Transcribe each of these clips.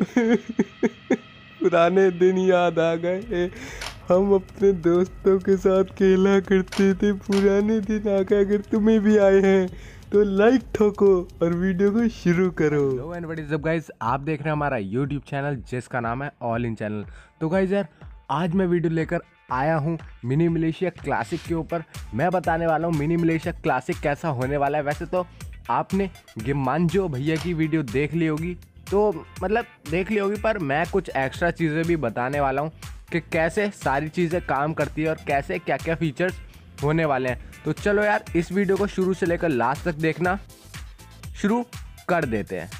पुराने दिन याद आ गए। हम अपने दोस्तों के साथ खेला करते थे। पुराने दिन आ गए, अगर तुम्हें भी आए हैं तो लाइक ठोको और वीडियो को शुरू करो। And what is up guys आप देख रहे हैं हमारा यूट्यूब चैनल जिसका नाम है ऑल इन चैनल तो गाइस यार, आज मैं वीडियो लेकर आया हूँ मिनी मलेशिया क्लासिक के ऊपर। मैं बताने वाला हूँ मिनी मलेशिया क्लासिक कैसा होने वाला है। वैसे तो आपने गिमांजो भैया की वीडियो देख ली होगी। तो मतलब देख ली होगी पर मैं कुछ एक्स्ट्रा चीज़ें भी बताने वाला हूँ कि कैसे सारी चीज़ें काम करती है और कैसे क्या क्या फीचर्स होने वाले हैं। तो चलो यार इस वीडियो को शुरू से लेकर लास्ट तक देखना। शुरू कर देते हैं।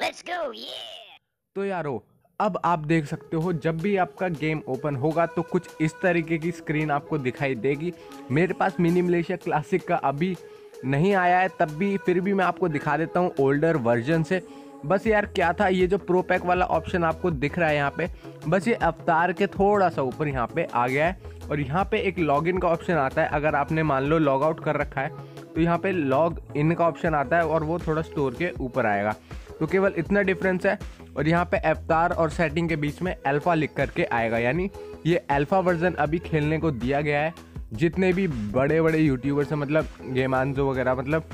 Let's go, yeah! तो यारो अब आप देख सकते हो, जब भी आपका गेम ओपन होगा तो कुछ इस तरीके की स्क्रीन आपको दिखाई देगी। मेरे पास मिनी मलेशिया क्लासिक का अभी नहीं आया है, तब भी फिर भी मैं आपको दिखा देता हूँ ओल्डर वर्जन से। बस यार, क्या था, ये जो प्रो पैक वाला ऑप्शन आपको दिख रहा है यहाँ पे, बस ये अवतार के थोड़ा सा ऊपर यहाँ पे आ गया है। और यहाँ पे एक लॉगिन का ऑप्शन आता है, अगर आपने मान लो लॉग आउट कर रखा है तो यहाँ पे लॉग इन का ऑप्शन आता है और वो थोड़ा स्टोर के ऊपर आएगा। तो केवल इतना डिफरेंस है। और यहाँ पे अवतार और सेटिंग के बीच में अल्फ़ा लिख करके आएगा। यानी ये अल्फ़ा वर्जन अभी खेलने को दिया गया है। जितने भी बड़े बड़े यूट्यूबर्स हैं मतलब गेमानजो वगैरह मतलब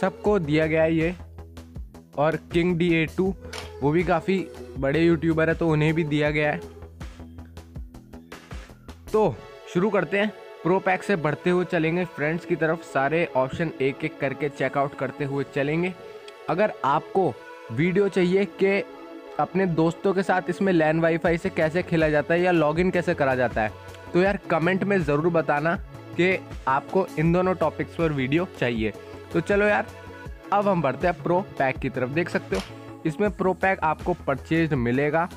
सबको दिया गया है ये। और किंग डी ए टू वो भी काफ़ी बड़े यूट्यूबर है तो उन्हें भी दिया गया है। तो शुरू करते हैं। प्रो पैक से बढ़ते हुए चलेंगे। फ्रेंड्स की तरफ़ सारे ऑप्शन एक एक करके चेकआउट करते हुए चलेंगे। अगर आपको वीडियो चाहिए कि अपने दोस्तों के साथ इसमें लैन वाईफाई से कैसे खेला जाता है या लॉगिन कैसे करा जाता है। तो यार कमेंट में ज़रूर बताना कि आपको इन दोनों टॉपिक्स पर वीडियो चाहिए। तो चलो यार, अब हम बढ़ते हैं प्रो पैक की तरफ़। देख सकते हो, इसमें प्रो पैक आपको परचेज मिलेगा।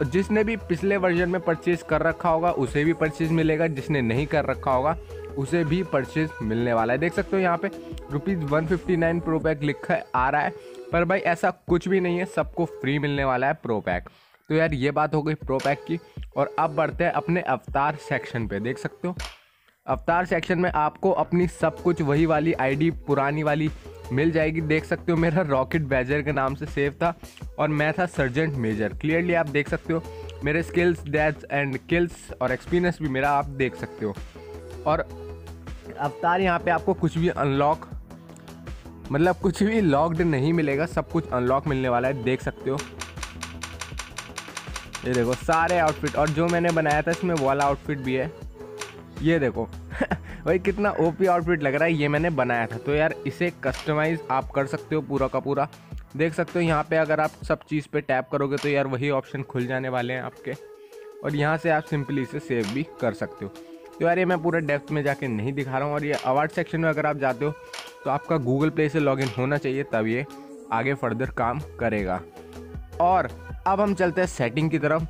और जिसने भी पिछले वर्जन में परचेज कर रखा होगा, उसे भी परचेज मिलेगा। जिसने नहीं कर रखा होगा, उसे भी परचेज मिलने वाला है। देख सकते हो यहाँ पे rupees one fifty nine pro pack लिखा है आ रहा है। पर भाई ऐसा कुछ भी नहीं है, सबको फ्री मिलने वाला है प्रो पैक तो यार ये बात हो गई प्रो पैक की, और अब बढ़ते हैं अपने अवतार सेक्शन पे। देख सकते हो? अवतार सेक्शन में आपको अपनी सब कुछ, वही वाली आईडी पुरानी वाली मिल जाएगी। देख सकते हो मेरा रॉकेट बैजर के नाम से सेव था, और मैं था सर्जेंट मेजर क्लियरली आप देख सकते हो, मेरे स्किल्स डेथ एंड किल्स और एक्सपीरियंस भी मेरा, आप देख सकते हो। और अवतार यहाँ पे आपको कुछ भी अनलॉक मतलब कुछ भी लॉक्ड नहीं मिलेगा, सब कुछ अनलॉक मिलने वाला है, देख सकते हो। ये देखो, सारे आउटफिट और जो मैंने बनाया था, इसमें वाला आउटफिट भी है। ये देखो, भाई कितना ओपी आउटफिट लग रहा है, ये मैंने बनाया था। तो यार, इसे कस्टमाइज आप कर सकते हो पूरा का पूरा। देख सकते हो, यहाँ पे अगर आप सब चीज़ पे टैप करोगे तो यार वही ऑप्शन खुल जाने वाले हैं आपके। और यहाँ से आप सिंपली इसे सेव भी कर सकते हो। तो यार, ये मैं पूरे डेप्थ में जाके नहीं दिखा रहा हूँ, और ये अवार्ड सेक्शन में अगर आप जाते हो तो आपका गूगल प्ले से लॉगिन होना चाहिए, तब ये आगे फर्दर काम करेगा। और अब हम चलते हैं सेटिंग की तरफ़।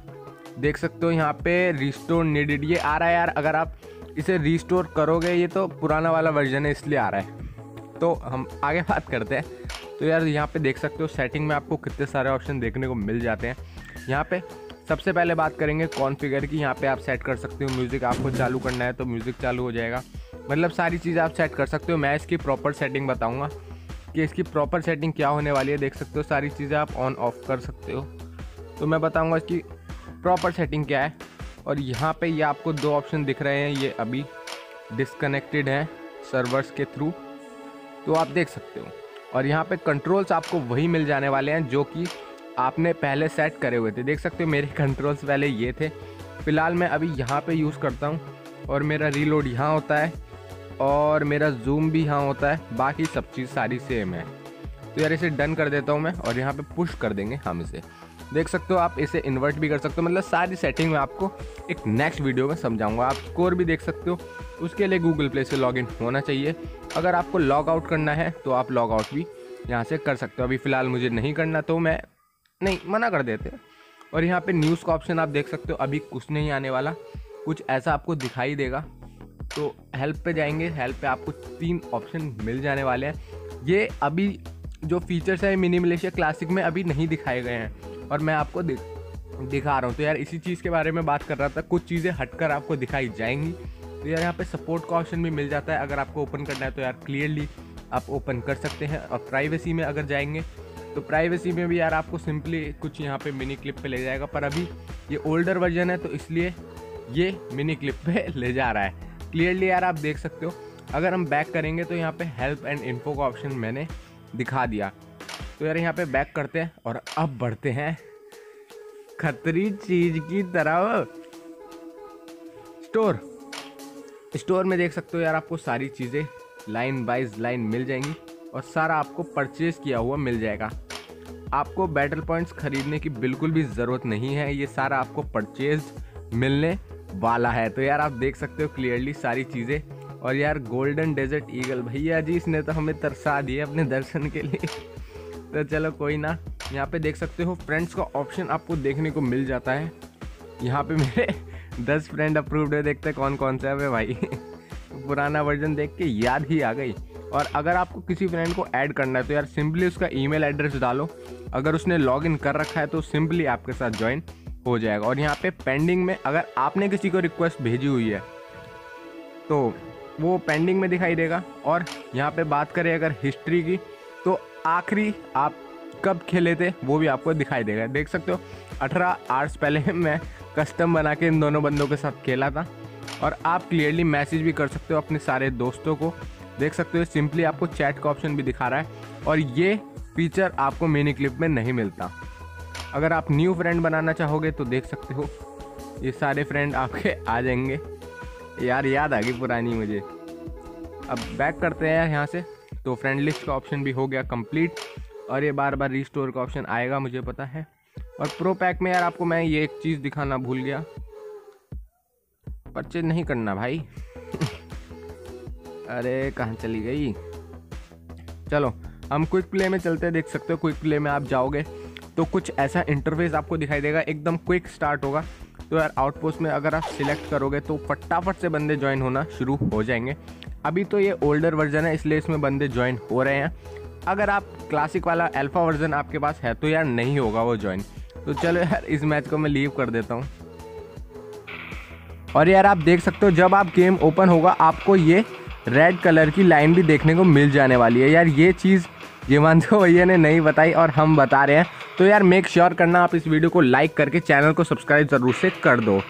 देख सकते हो यहाँ पे रिस्टोर नीडेड, ये आ रहा है यार, अगर आप इसे रिस्टोर करोगे, ये तो पुराना वाला वर्जन है, इसलिए आ रहा है। तो हम आगे बात करते हैं। तो यार यहाँ पे देख सकते हो सेटिंग में आपको कितने सारे ऑप्शन देखने को मिल जाते हैं। यहाँ पे सबसे पहले बात करेंगे कॉन्फ़िगर की, यहाँ पे आप सेट कर सकते हो म्यूज़िक, आपको चालू करना है तो म्यूज़िक चालू हो जाएगा। मतलब सारी चीज़ें आप सेट कर सकते हो। मैं इसकी प्रॉपर सेटिंग बताऊँगा कि इसकी प्रॉपर सेटिंग क्या होने वाली है, देख सकते हो। सारी चीज़ें आप ऑन ऑफ़ कर सकते हो। तो मैं बताऊँगा इसकी प्रॉपर सेटिंग क्या है। और यहाँ पे ये आपको दो ऑप्शन दिख रहे हैं। ये अभी डिसकनेक्टेड हैं सर्वर्स के थ्रू तो आप देख सकते हो। और यहाँ पे कंट्रोल्स आपको वही मिल जाने वाले हैं जो कि आपने पहले सेट करे हुए थे। देख सकते हो, मेरे कंट्रोल्स पहले ये थे। फ़िलहाल मैं अभी यहाँ पे यूज़ करता हूँ और मेरा रीलोड यहाँ होता है। और मेरा जूम भी यहाँ होता है, बाकी सब चीज़ सारी सेम है। तो यार इसे डन कर देता हूँ मैं और यहाँ पे पुश कर देंगे हम इसे। देख सकते हो आप इसे इन्वर्ट भी कर सकते हो मतलब सारी सेटिंग में आपको एक नेक्स्ट वीडियो में समझाऊँगा। आप स्कोर भी देख सकते हो, उसके लिए गूगल प्ले से लॉगिन होना चाहिए। अगर आपको लॉग आउट करना है तो आप लॉग आउट भी यहाँ से कर सकते हो। अभी फ़िलहाल मुझे नहीं करना तो मैं नहीं, मना कर देते। और यहाँ पे न्यूज़ का ऑप्शन आप देख सकते हो, अभी कुछ नहीं आने वाला, कुछ ऐसा आपको दिखाई देगा। तो हेल्प पे जाएँगे हेल्प पे आपको तीन ऑप्शन मिल जाने वाले हैं। ये अभी जो फीचर्स है मिनी मलेशिया क्लासिक में अभी नहीं दिखाए गए हैं। और मैं आपको दिख दिखा रहा हूँ। तो यार इसी चीज़ के बारे में बात कर रहा था, कुछ चीज़ें हटकर आपको दिखाई जाएँगी। तो यार यहाँ पे सपोर्ट का ऑप्शन भी मिल जाता है। अगर आपको ओपन करना है तो यार क्लियरली आप ओपन कर सकते हैं। और प्राइवेसी में अगर जाएँगे तो प्राइवेसी में भी यार आपको सिंपली कुछ यहाँ पे मिनी क्लिप पे ले जाएगा। पर अभी ये ओल्डर वर्जन है तो इसलिए ये मिनी क्लिप पे ले जा रहा है। क्लियरली यार आप देख सकते हो। अगर हम बैक करेंगे तो यहाँ पे हेल्प एंड इन्फो का ऑप्शन मैंने दिखा दिया। तो यार यहाँ पे बैक करते हैं और अब बढ़ते हैं। खतरी चीज़ की तरह। स्टोर स्टोर में देख सकते हो यार आपको सारी चीज़ें लाइन बाइज लाइन मिल जाएँगी और सारा आपको परचेज किया हुआ मिल जाएगा। आपको बैटल पॉइंट्स खरीदने की बिल्कुल भी ज़रूरत नहीं है। ये सारा आपको परचेज मिलने वाला है। तो यार आप देख सकते हो क्लियरली सारी चीज़ें। और यार गोल्डन डेजर्ट ईगल भैया जी, इसने तो हमें तरसा दिए अपने दर्शन के लिए। तो चलो कोई ना, यहाँ पे देख सकते हो फ्रेंड्स का ऑप्शन आपको देखने को मिल जाता है। यहाँ पे मेरे दस फ्रेंड अप्रूव्ड है, देखते कौन कौन सा है भाई। पुराना वर्जन देख के याद ही आ गई। और अगर आपको किसी फ्रेंड को ऐड करना है तो यार सिंपली उसका ईमेल एड्रेस डालो। अगर उसने लॉगिन कर रखा है तो सिंपली आपके साथ ज्वाइन हो जाएगा। और यहाँ पे पेंडिंग में अगर आपने किसी को रिक्वेस्ट भेजी हुई है तो वो पेंडिंग में दिखाई देगा। और यहाँ पे बात करें अगर हिस्ट्री की तो आखिरी आप कब खेले थे, वो भी आपको दिखाई देगा। देख सकते हो, अठारह आवर्स पहले मैं कस्टम बना के इन दोनों बंदों के साथ खेला था। और आप क्लियरली मैसेज भी कर सकते हो अपने सारे दोस्तों को। देख सकते हो सिंपली आपको चैट का ऑप्शन भी दिखा रहा है। और ये फीचर आपको मिनी क्लिप में नहीं मिलता। अगर आप न्यू फ्रेंड बनाना चाहोगे तो देख सकते हो। ये सारे फ्रेंड आपके आ जाएँगे। यार, याद आ गई पुरानी मुझे। अब बैक करते हैं यार यहाँ से। तो फ्रेंड लिस्ट का ऑप्शन भी हो गया कंप्लीट और ये बार बार रिस्टोर का ऑप्शन आएगा, मुझे पता है। और प्रो पैक में यार आपको मैं ये एक चीज़ दिखाना भूल गया। परचेज नहीं करना भाई। अरे, कहाँ चली गई? चलो, हम क्विक प्ले में चलते देख सकते हो क्विक प्ले में आप जाओगे। तो कुछ ऐसा इंटरफेस आपको दिखाई देगा, एकदम क्विक स्टार्ट होगा। तो यार आउटपोस्ट में अगर आप सिलेक्ट करोगे तो फटाफट से बंदे ज्वाइन होना शुरू हो जाएँगे। अभी तो ये ओल्डर वर्जन है, इसलिए इसमें बंदे ज्वाइन हो रहे हैं। अगर आप क्लासिक वाला अल्फ़ा वर्जन आपके पास है तो यार नहीं होगा वो ज्वाइन तो चलो यार, इस मैच को मैं लीव कर देता हूँ। और यार, आप देख सकते हो, जब आप गेम ओपन होगा, आपको ये रेड कलर की लाइन भी देखने को मिल जाने वाली है। यार, ये चीज़ जीवांशु भैया ने नहीं बताई और हम बता रहे हैं। तो यार मेक श्योर करना, आप इस वीडियो को लाइक करके चैनल को सब्सक्राइब ज़रूर से कर दो।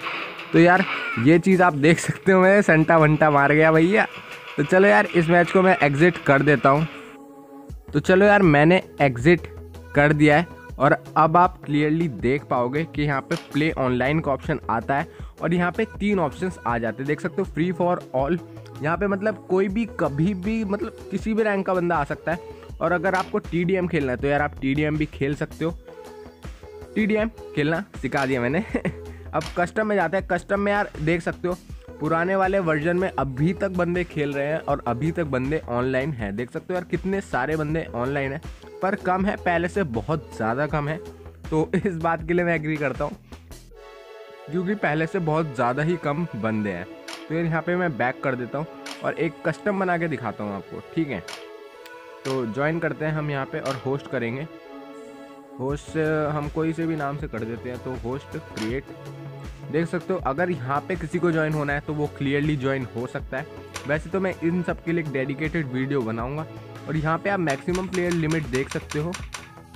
तो यार, ये चीज़ आप देख सकते हो मैं संटा वंटा मार गया भैया। तो चलो यार, इस मैच को मैं एग्ज़िट कर देता हूँ। तो चलो यार, मैंने एग्ज़िट कर दिया है और अब आप क्लियरली देख पाओगे कि यहाँ पे प्ले ऑनलाइन का ऑप्शन आता है और यहाँ पे तीन ऑप्शंस आ जाते हैं। देख सकते हो फ्री फॉर ऑल यहाँ पे मतलब कोई भी, कभी भी मतलब किसी भी रैंक का बंदा आ सकता है। और अगर आपको टीडीएम खेलना है तो यार आप टीडीएम भी खेल सकते हो। टीडीएम खेलना सिखा दिया मैंने। अब कस्टम में जाते हैं। कस्टम में यार देख सकते हो, पुराने वाले वर्जन में अभी तक बंदे खेल रहे हैं और अभी तक बंदे ऑनलाइन हैं। देख सकते हो यार कितने सारे बंदे ऑनलाइन हैं। पर कम है, पहले से बहुत ज़्यादा कम है। तो इस बात के लिए मैं एग्री करता हूँ। क्योंकि पहले से बहुत ज़्यादा ही कम बंदे हैं। तो यहाँ पे मैं बैक कर देता हूँ और एक कस्टम बना के दिखाता हूँ आपको, ठीक है? तो ज्वाइन करते हैं हम यहाँ पे और होस्ट करेंगे। होस्ट हम कोई से भी नाम से कर देते हैं तो होस्ट क्रिएट देख सकते हो, अगर यहाँ पे किसी को ज्वाइन होना है तो वो क्लियरली ज्वाइन हो सकता है। वैसे तो मैं इन सब के लिए एक डेडिकेटेड वीडियो बनाऊँगा। और यहाँ पे आप मैक्सिमम प्लेयर लिमिट देख सकते हो।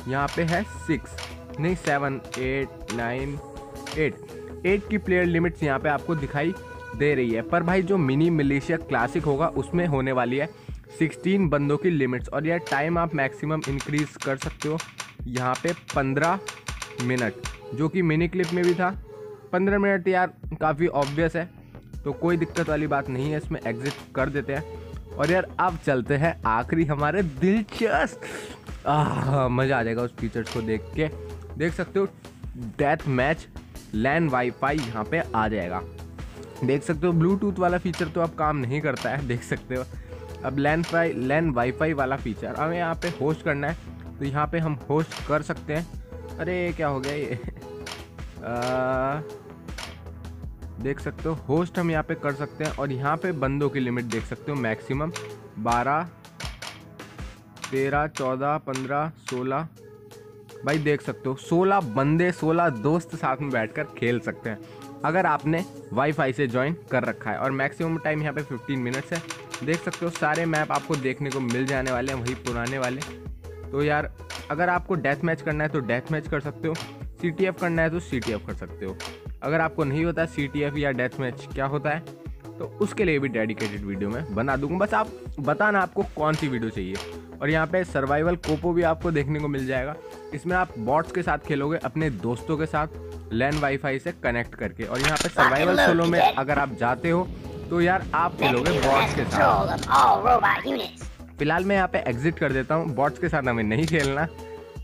यहाँ पे है सिक्स नहीं seven eight nine eight eight की प्लेयर लिमिट्स यहाँ पे आपको दिखाई दे रही है। पर भाई, जो मिनी मलेशिया क्लासिक होगा, उसमें होने वाली है। 16 बंदों की लिमिट्स, और यह टाइम आप मैक्सिमम इंक्रीज कर सकते हो। यहाँ पे 15 मिनट जो कि मिनी क्लिप में भी था। 15 मिनट यार, काफ़ी ऑब्वियस है। तो कोई दिक्कत वाली बात नहीं है, इसमें एग्जिट कर देते हैं। और यार, अब चलते हैं आखिरी हमारे दिलचस्प। मज़ा आ जाएगा उस फीचर्स को देख के। देख सकते हो डेथ मैच लैन वाईफाई यहाँ पे आ जाएगा। देख सकते हो ब्लूटूथ वाला फीचर तो अब काम नहीं करता है, देख सकते हो। अब लैन फाई लैन वाईफाई वाला फीचर हमें यहाँ पे होस्ट करना है तो यहाँ पे हम होस्ट कर सकते हैं। अरे क्या हो गया ये? आ, देख सकते हो होस्ट हम यहाँ पे कर सकते हैं और यहाँ पे बंदों की लिमिट देख सकते हो मैक्सिमम बारह तेरह चौदह पंद्रह सोलह। भाई देख सकते हो सोलह बंदे सोलह दोस्त साथ में बैठकर खेल सकते हैं। अगर आपने वाईफाई से ज्वाइन कर रखा है और मैक्सिमम टाइम यहाँ पे 15 मिनट्स है देख सकते हो सारे मैप आपको देखने को मिल जाने वाले हैं वही पुराने वाले। तो यार अगर आपको डेथ मैच करना है तो डेथ मैच कर सकते हो सीटीएफ करना है तो सीटीएफ कर सकते हो। अगर आपको नहीं होता सी या डेथ मैच क्या होता है तो उसके लिए भी डेडिकेटेड वीडियो में बना दूँगा। बस आप बताना आपको कौन सी वीडियो चाहिए। और यहाँ पे सर्वाइवल कोपो भी आपको देखने को मिल जाएगा। इसमें आप बॉट्स के साथ खेलोगे अपने दोस्तों के साथ लैंड वाईफाई से कनेक्ट करके। और यहाँ पे सर्वाइवल सोलो में अगर आप जाते हो तो यार आप खेलोगे बॉट्स के साथ। फ़िलहाल मैं यहाँ पे एग्जिट कर देता हूँ बॉट्स के साथ हमें नहीं खेलना।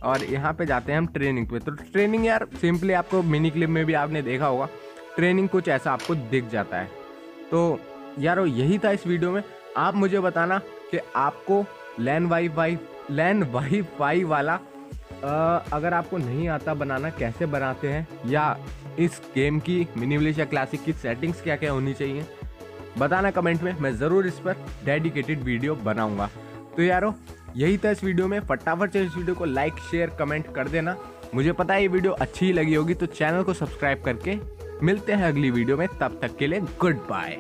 और यहाँ पे जाते हैं हम ट्रेनिंग पे। तो ट्रेनिंग यार सिंपली आपको मिनी क्लिप में भी आपने देखा होगा ट्रेनिंग कुछ ऐसा आपको दिख जाता है। तो यार यही था इस वीडियो में। आप मुझे बताना कि आपको LAN wi wi LAN wi wi वाला आ, अगर आपको नहीं आता बनाना कैसे बनाते हैं? या इस गेम की मिनी या क्लासिक की सेटिंग्स क्या क्या होनी चाहिए? बताना कमेंट में, मैं ज़रूर इस पर डेडिकेटेड वीडियो बनाऊँगा। तो यारो, यही था इस वीडियो में। फटाफट से इस वीडियो को लाइक शेयर कमेंट कर देना। मुझे पता है ये वीडियो अच्छी लगी होगी तो चैनल को सब्सक्राइब करके मिलते हैं अगली वीडियो में। तब तक के लिए गुड बाय